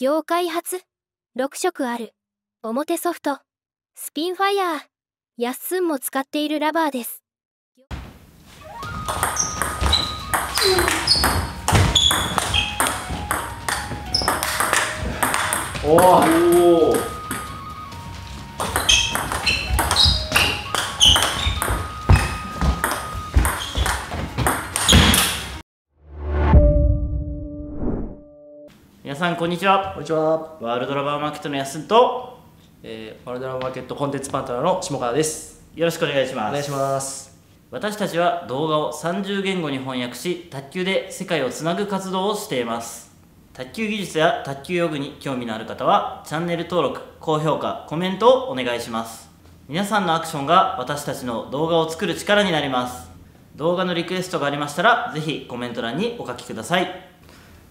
業界初6色ある表ソフトスピンファイヤーやっすんも使っているラバーです。おおさんこんにちは。こんにちは、ワールドラバーマーケットのやすんとえー、ワールドラマーケットコンテンツパンタナーの下川です。よろしくお願いします。お願いします。私たちは動画を30言語に翻訳し卓球で世界をつなぐ活動をしています。卓球技術や卓球用具に興味のある方はチャンネル登録高評価コメントをお願いします。皆さんのアクションが私たちの動画を作る力になります。動画のリクエストがありましたらぜひコメント欄にお書きください。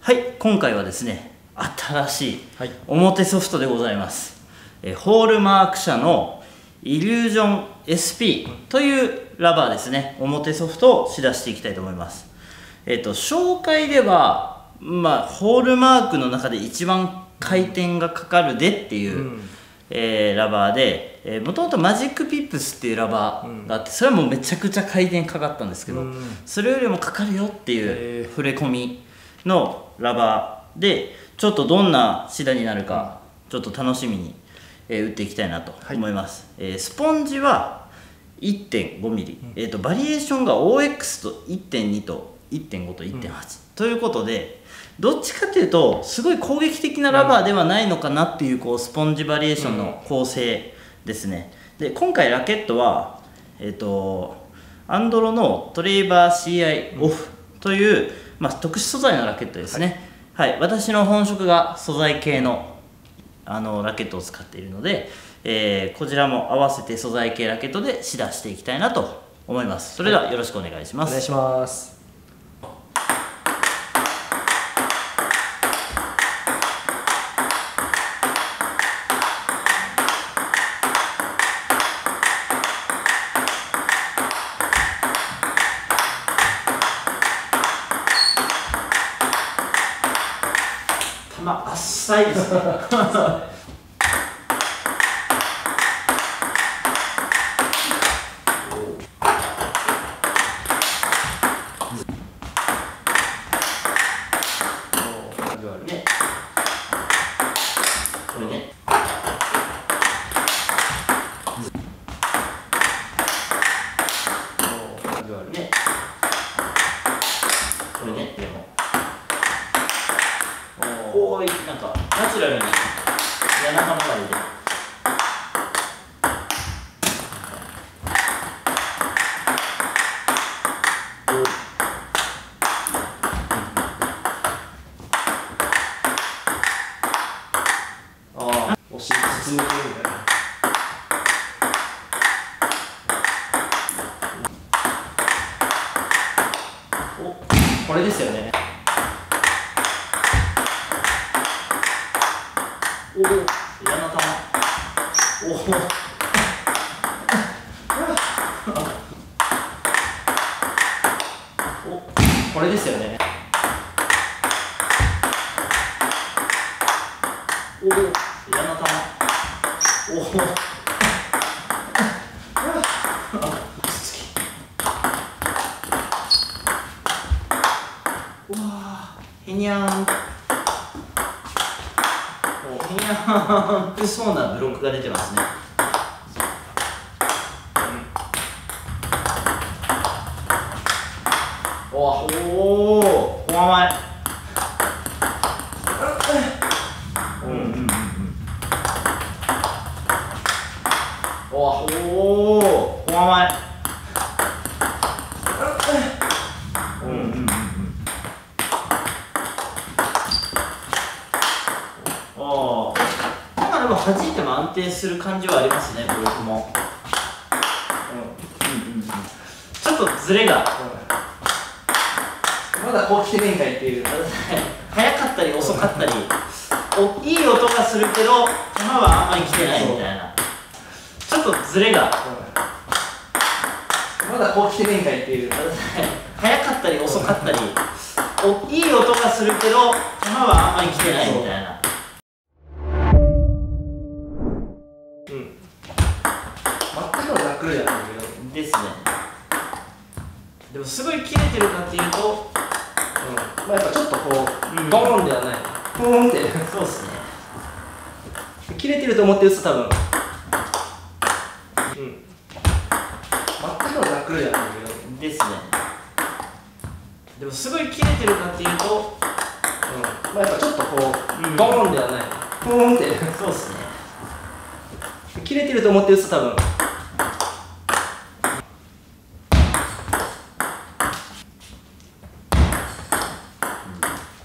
はい今回はですね新しいはい。表ソフトでございます、えーホールマーク社のイリュージョン SP というラバーですね。表ソフトを仕出していきたいと思います。えっ、と紹介ではまあホールマークの中で一番回転がかかるでっていう、うん。えーラバーで、えもともとマジックピップスっていうラバーがあって、それはもうめちゃくちゃ回転かかったんですけど、うん。それよりもかかるよっていへうー。触れ込みのラバーでちょっとどんなシダになるかちょっと楽しみに、えー打っていきたいなと思います、えースポンジは 1.5mm、えー、とバリエーションが OX と1.2と1.5と1.8、ということでどっちかっていうとすごい攻撃的なラバーではないのかなっていうこうスポンジバリエーションの構成ですね。で今回ラケットはえっ、とアンドロのトレイバー CI オフという、まあ、特殊素材のラケットですね。はい、私の本職が素材系のあのラケットを使っているので、えーこちらも合わせて素材系ラケットで試打していきたいなと思います。それではよろしくお願いします、お願いしますまああっさいですね これねねこれねでもこういうなんかナチュラルに。柳浜までああ。押し進めてるみたいな。おこれですよねおお柳浜おおおこれですよね。おお柳浜おおうわへにゃんおへにゃーんってそうなブロックが出てますね。おおおお前。うんうんうんうん。おおおお前うんうんうんうんああまあでも弾いても安定する感じはありますねブロックも、うん、うんうんうん。ちょっとズレが。まだこう来てねえんかいっていう。早かったり遅かったりおいい音がするけど球はあんまり来てないみたいな。ちょっとズレが。まだこう来てねえんかいっていう。早かったり遅かったりおいい音がするけど球はあんまり来てないみたいな全くの楽やねんけど。ですね。でもすごい切れてるかっていうと、うん。まあ、やっぱちょっとこう、うん、ボーンではない。ボーンってそうっすね。切れてると思って打つと多分。うん。全くの楽やねんけど。ですね。でもすごい切れてるかっていうと、うん。まあ、やっぱちょっとこう、うん、ボーンではない。ボーンってそうっすね。切れてると思って打つと多分。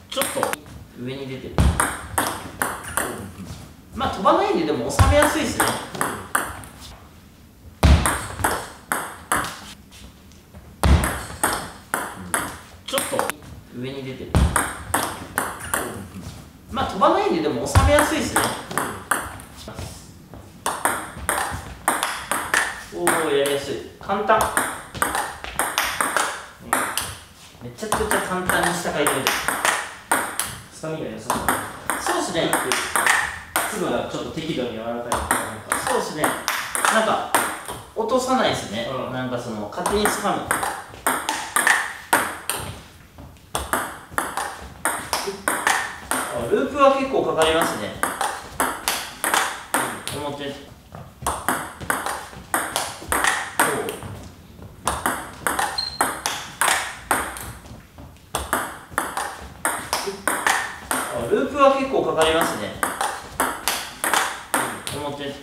ちょっと上に出てる。まあ飛ばないんででも収めやすいですね。ちょっと上に出てる。まあ飛ばないんででも収めやすいですね。おおやりやすい。簡単。めちゃくちゃ簡単にした回転ですスタミナ良さそう。ですねそう粒がちょっと適度に柔らかいのかなんか。そうですね。なんか落とさないですね、うん。なんかその勝手に掴む。あループは結構かかりますね。表あループは結構かかりますね。思って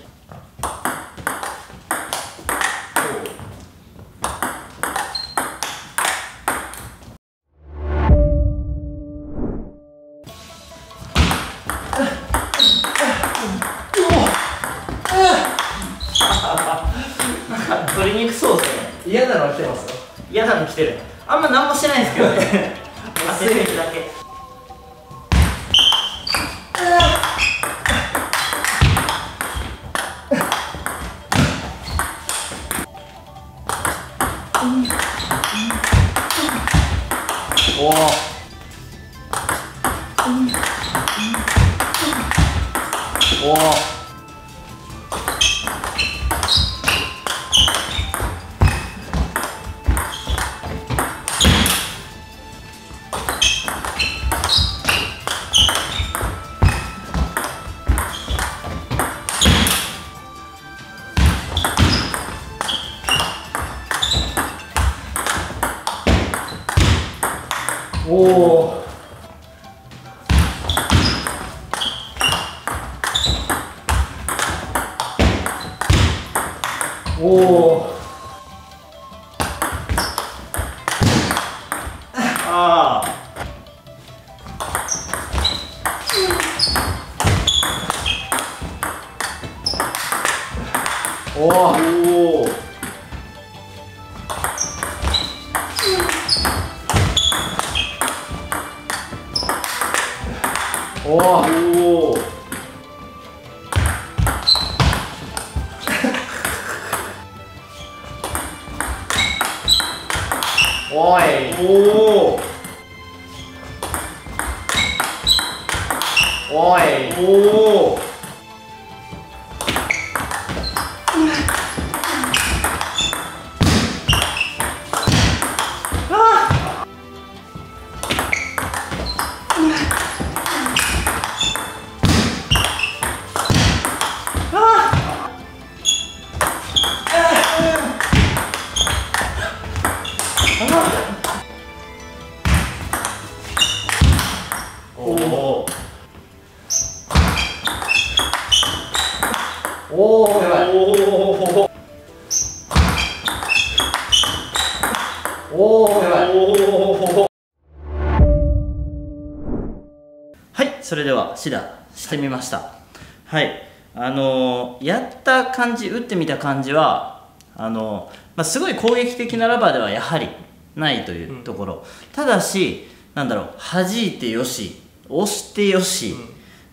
哇、哦！ อยโอ้ยโอ้ย おおはいそれではシダしてみました。はいあのーやった感じ打ってみた感じはあのーまあ、すごい攻撃的なラバーではやはりないというところ、ただしなんだろう弾いてよし押してよし、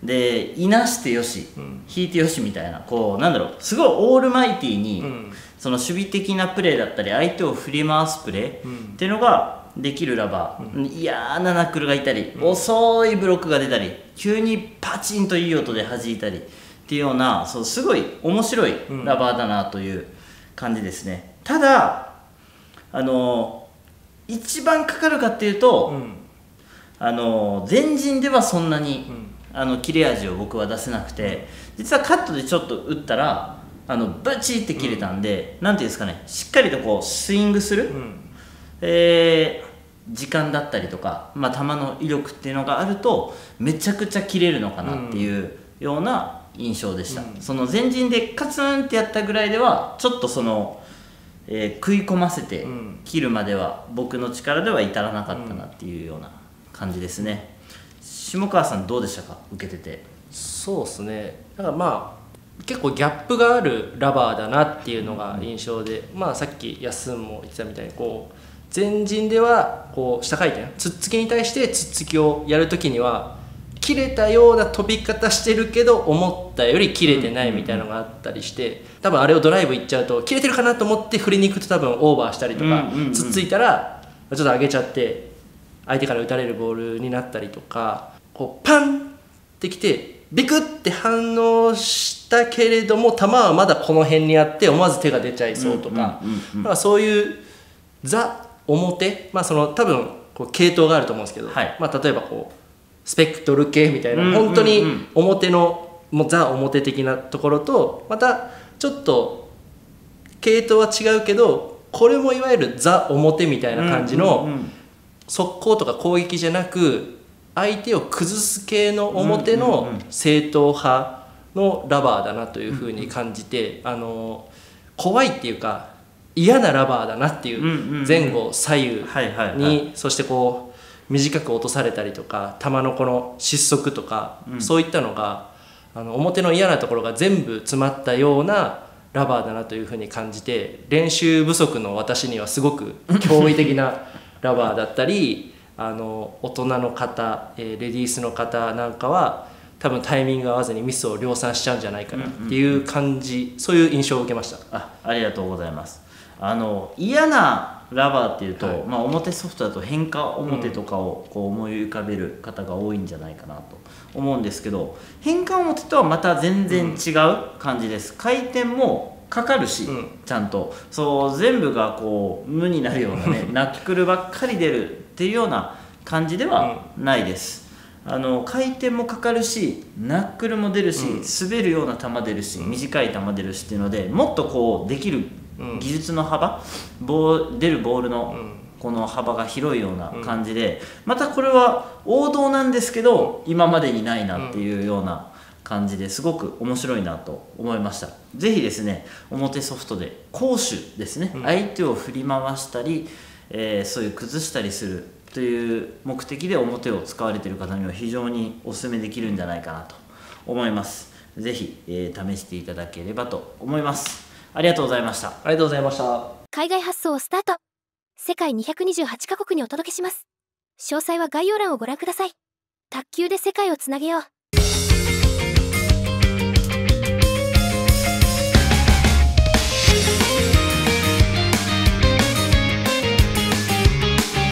でいなしてよし、ん。引いてよしみたいなこうなんだろうすごいオールマイティーに、うん。その守備的なプレーだったり相手を振り回すプレー、うん。っていうのができるラバー、嫌なナックルがいたり、遅いブロックが出たり急にパチンといい音で弾いたりっていうようなそうすごい面白いラバーだなという感じですね、ただあの一番かかるかっていうと、うん。あの前陣ではそんなに、うんあの切れ味を僕は出せなくて実はカットでちょっと打ったらあのバチって切れたんで、なんていうんですかねしっかりとこうスイングする、うん。えー時間だったりとか、まあ、球の威力っていうのがあるとめちゃくちゃ切れるのかなっていうような印象でした、うん。その前陣でカツンってやったぐらいではちょっとその、えー食い込ませてうん。切るまでは僕の力では至らなかったなっていうような感じですね下川さんどうでしたか？受けてて。そうですね。だからまあ結構ギャップがあるラバーだなっていうのが印象で、まあさっき安んも言ってたみたいにこう前陣ではこう下回転つっつきに対してつっつきをやるときには切れたような飛び方してるけど思ったより切れてないみたいなのがあったりして多分あれをドライブいっちゃうと切れてるかなと思って振りに行くと多分オーバーしたりとか、うんうんうん。つっついたらちょっと上げちゃって相手から打たれるボールになったりとかこうパンってきてビクって反応したけれども球はまだこの辺にあって思わず手が出ちゃいそうとか、そういうザ表まあその多分こう系統があると思うんですけど、はい。まあ、例えばこうスペクトル系みたいな、うん本当に表のもうザ表的なところとまたちょっと系統は違うけどこれもいわゆるザ表みたいな感じの、速攻とか攻撃じゃなく相手を崩す系の表のうん正統派のラバーだなというふうに感じて、あの怖いっていうか嫌なラバーだなっていう前後左右に、そしてこう短く落とされたりとか球のこの失速とか、うん。そういったのがあの表の嫌なところが全部詰まったようなラバーだなというふうに感じて練習不足の私にはすごく驚異的なラバーだったりあの大人の方、えーレディースの方なんかは多分タイミング合わずにミスを量産しちゃうんじゃないかなっていう感じ、そういう印象を受けました。あありがとうございます。あの嫌なラバーっていうと、はい。まあ、表ソフトだと変化表とかをこう思い浮かべる方が多いんじゃないかなと思うんですけど変化表とはまた全然違う感じです、回転もかかるし、うん。ちゃんと。そう全部がこう無になるようなね ナックルばっかり出るっていうような感じではないです、あの回転もかかるしナックルも出るし、うん。滑るような球出るし、短い球出るしっていうのでもっとこうできるうん。技術の幅、ボー出るボールのうん。この幅が広いような感じで、またこれは王道なんですけど今までにないなっていうような感じですごく面白いなと思いました。ぜひですね表ソフトで攻守ですね、うん。相手を振り回したり、えーそういう崩したりするという目的で表を使われている方には非常にお勧めできるんじゃないかなと思います。ぜひ、えー試していただければと思います。ありがとうございました。ありがとうございました。海外発送をスタート。世界228カ国にお届けします。詳細は概要欄をご覧ください。卓球で世界をつなげよう